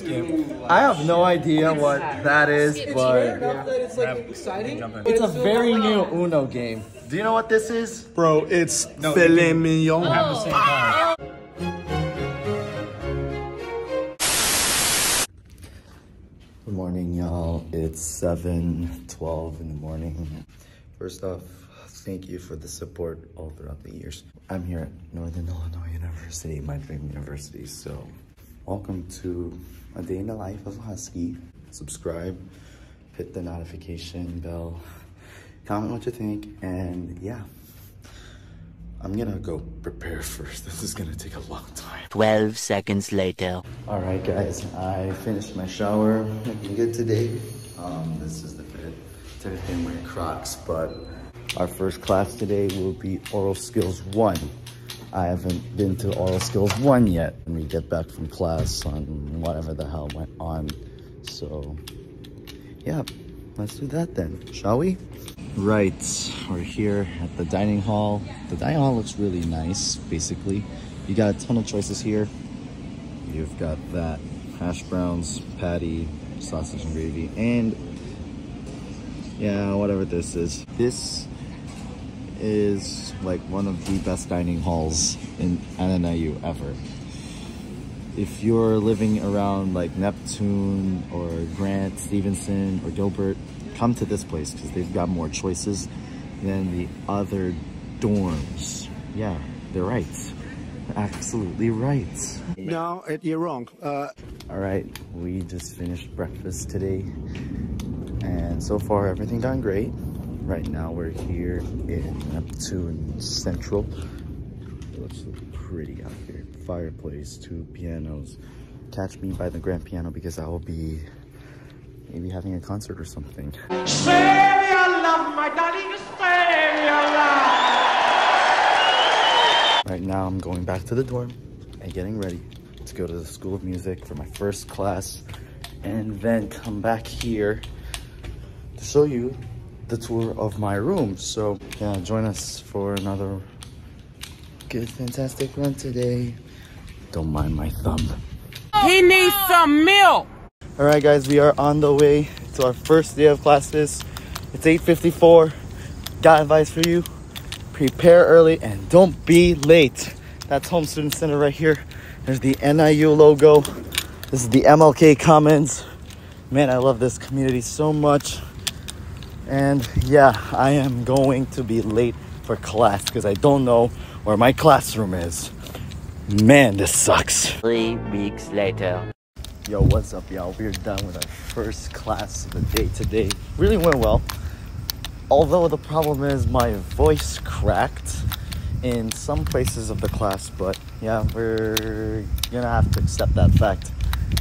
I have no idea what that is, but enough that it's like exciting. it's a very new Uno game. Do you know what this is? Bro, it's filet mignon. Oh. Good morning, y'all. It's 7:12 in the morning. First off, thank you for the support all throughout the years. I'm here at Northern Illinois University, my dream university. So, welcome to a day in the life of a Husky. Subscribe, hit the notification bell, comment what you think, and yeah. I'm gonna go prepare first. This is gonna take a long time. 12 seconds later. All right, guys, I finished my shower. Looking good today. Um, this is the fit. Typically I wear Crocs, but our first class today will be Oral Skills 1. I haven't been to Oral Skills 1 yet. When we get back from class on whatever the hell went on. So, yeah, let's do that then, shall we? Right, we're here at the dining hall. The dining hall looks really nice, basically. You got a ton of choices here. You've got that hash browns, patty, sausage and gravy, and yeah, whatever this is. This is like one of the best dining halls in NNIU ever. If you're living around like Neptune or Grant, Stevenson, or Gilbert, come to this place because they've got more choices than the other dorms. Yeah, they're right. Absolutely right. No, it, you're wrong. Uh, All right, we just finished breakfast today, and so far everything gone great. Right now we're here in Neptune Central. It looks pretty out here. Fireplace, two pianos. Catch me by the grand piano because I will be maybe having a concert or something. Right now I'm going back to the dorm and getting ready to go to the School of Music for my first class and then come back here to show you the tour of my room. So yeah, join us for another good, fantastic run today. Don't mind my thumb. He needs some milk. All right, guys, we are on the way to our first day of classes. It's 8.54. Got advice for you. Prepare early and don't be late. That's Holmes Student Center right here. There's the NIU logo. This is the MLK Commons. Man, I love this community so much. And yeah, I am going to be late for class because I don't know where my classroom is. Man, this sucks. Three weeks later. Yo, what's up, y'all? We're done with our first class of the day today. Really went well. Although the problem is my voice cracked in some places of the class, but yeah, we're gonna have to accept that fact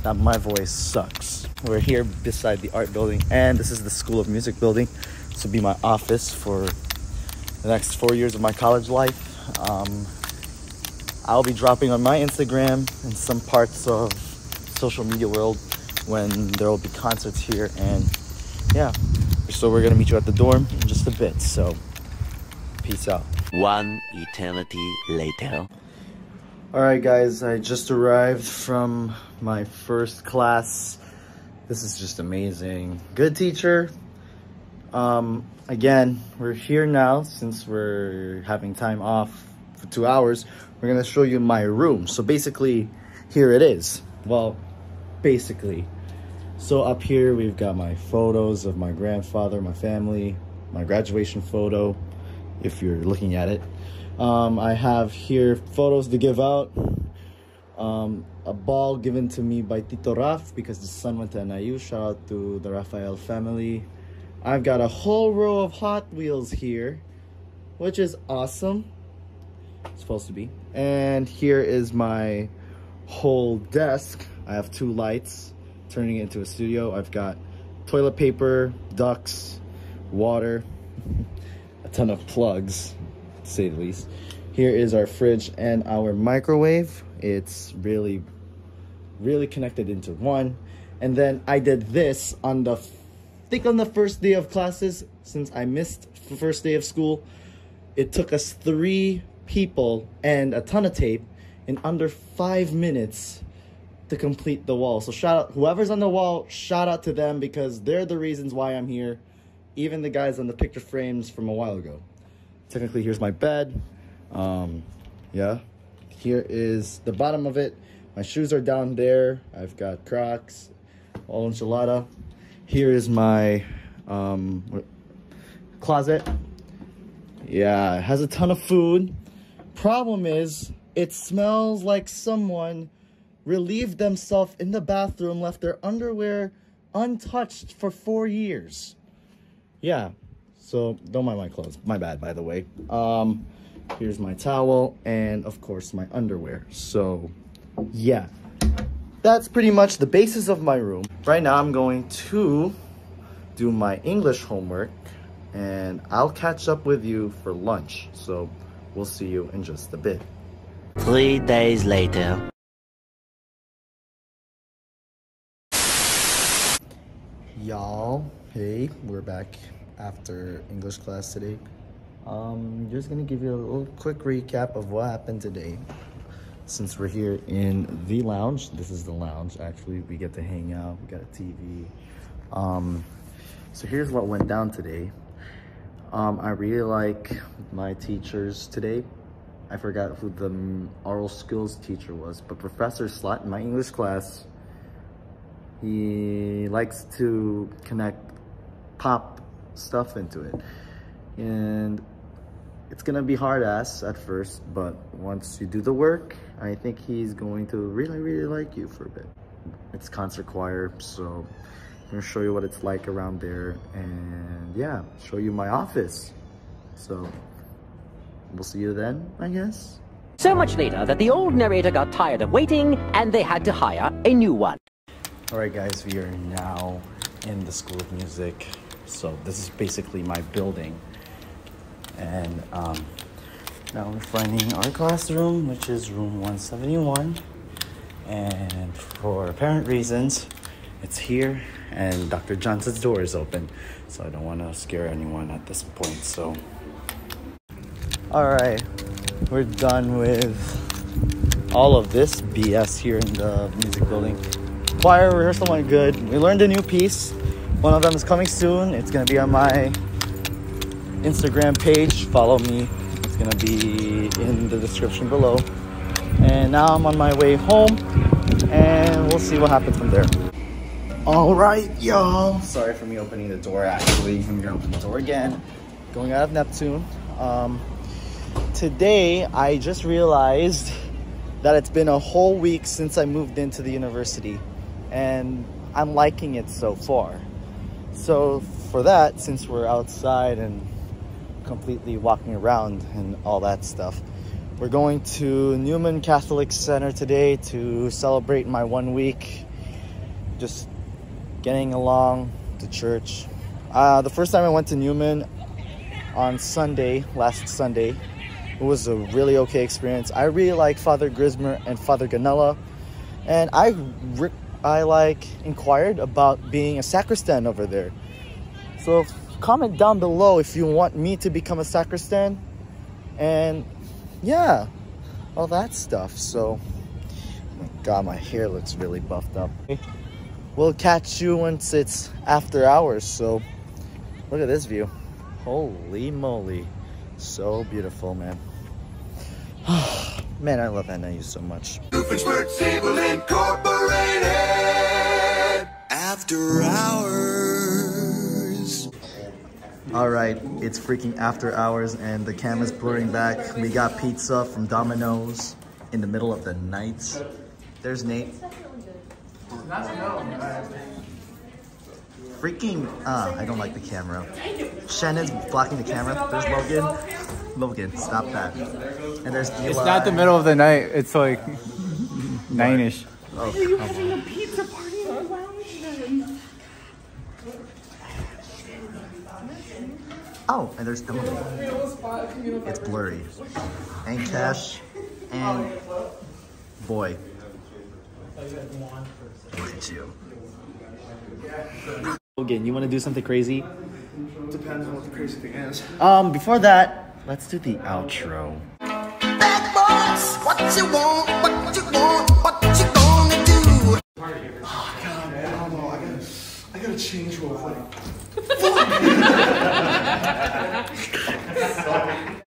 that my voice sucks. We're here beside the art building, and this is the School of Music building. This will be my office for the next four years of my college life. Um, I'll be dropping on my Instagram and some parts of social media world when there will be concerts here and yeah so we're gonna meet you at the dorm in just a bit so peace out One eternity later. All right guys i just arrived from my first class. This is just amazing. Good teacher. Um again we're here now since we're having time off for two hours. We're gonna show you my room. So basically here it is. Well basically. So up here we've got my photos of my grandfather my family my graduation photo if you're looking at it um, i have here photos to give out um, a ball given to me by Tito Raf because the son went to NIU. Shout out to the Rafael family. I've got a whole row of Hot Wheels here, which is awesome. It's supposed to be. And here is my whole desk. I have two lights turning it into a studio. I've got toilet paper, ducks, water, a ton of plugs, to say the least. Here is our fridge and our microwave. It's really, really connected into one. And then I did this on the, I think on the first day of classes, since I missed the first day of school. It took us three people and a ton of tape in under five minutes to complete the wall. So shout out whoever's on the wall, shout out to them because they're the reasons why I'm here. Even the guys on the picture frames from a while ago. Technically, here's my bed. Um, yeah. Here is the bottom of it. My shoes are down there. I've got Crocs, all enchilada. Here is my um, closet. Yeah, it has a ton of food. Problem is, it smells like someone relieved themselves in the bathroom, left their underwear untouched for four years. Yeah, so don't mind my clothes. My bad, by the way. Um, here's my towel and, of course, my underwear. So, yeah, that's pretty much the basis of my room. Right now, I'm going to do my English homework and I'll catch up with you for lunch. So, we'll see you in just a bit. Three days later. Y'all, hey, we're back after English class today. Um, just gonna give you a little quick recap of what happened today. Since we're here in the lounge, this is the lounge actually, we get to hang out, we got a TV. Um, so here's what went down today. Um, I really like my teachers today. I forgot who the oral skills teacher was, but Professor Slot in my English class, he likes to connect pop stuff into it. And it's gonna be hard ass at first, but once you do the work, I think he's going to really, really like you for a bit. It's concert choir, so I'm gonna show you what it's like around there and yeah, show you my office. So we'll see you then, I guess. So much later that the old narrator got tired of waiting and they had to hire a new one. All right, guys, we are now in the School of Music. So this is basically my building. And um, now we're finding our classroom, which is room 171. And for apparent reasons, it's here and Dr. Johnson's door is open. So I don't want to scare anyone at this point, so. All right, we're done with all of this BS here in the music building. Choir rehearsal went good. We learned a new piece. One of them is coming soon. It's gonna be on my Instagram page. Follow me. It's gonna be in the description below. And now I'm on my way home, and we'll see what happens from there. All right, y'all. Sorry for me opening the door. Actually, I'm gonna open the door again. Going out of Neptune. Um, today, I just realized that it's been a whole week since I moved into the university, and I'm liking it so far. So for that, since we're outside and completely walking around and all that stuff, we're going to Newman Catholic Center today to celebrate my one week. Just getting along to church. Uh, the first time I went to Newman on Sunday, last Sunday, it was a really okay experience. I really like Father Grismer and Father Ganella, and I, I like inquired about being a sacristan over there. So comment down below if you want me to become a sacristan, and yeah, all that stuff. So, my God, my hair looks really buffed up. We'll catch you once it's after hours. So, look at this view. Holy moly, so beautiful, man. man, I love NIU so much. After hours. All right, it's freaking after hours and the camera's blurring back. We got pizza from Domino's in the middle of the night. There's Nate. Freaking, uh, I don't like the camera. Shannon's blocking the camera. There's Logan. Logan, stop that. And there's Eli. It's not the middle of the night. It's like nine-ish. Oh, Oh, and there's Dominic. It's blurry. And Cash and Boy. Look at you. Logan, you want to do something crazy? Depends on what the crazy thing is. Um, before that, let's do the outro. Bad boys, what you want, what 清楚了。Fuck！